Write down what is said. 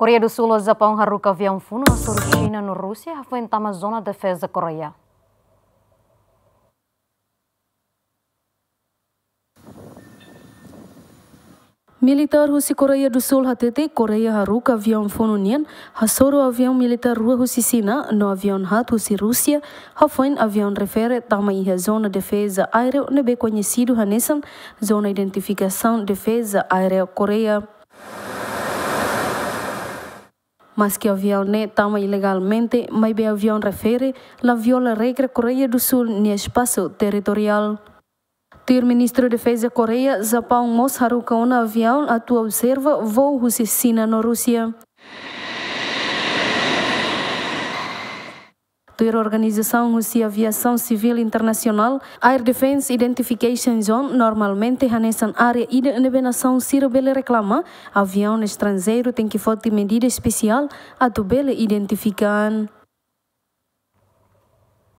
Coreia do Sul Japão haruka avião funo sobre China no Rússia foi a zona de defesa Coreia. Militar Rusi Korea do Sul hatete Korea haruka avião fonunian hasoro avião militar rua Rusi Sina no avião hat Rusi Rússia hafoin avião refere tama iha zona defesa aérea nebe conhecido hanesan zona identificação defesa aérea Coreia mas que o avião ne tama ilegalmente, mas o avião refere la viola regra Coreia do Sul no espaço territorial. Tir ministro de Defesa Coreia, Japão mos haruka un avião atua observa voo Sina na Rússia. Tir Organização de Aviação Civil Internacional, Air Defense Identification Zone, normalmente hanesan área ida nação sira bele reclama, avião estrangeiro tem que fazer medida especial a tu bele identificar.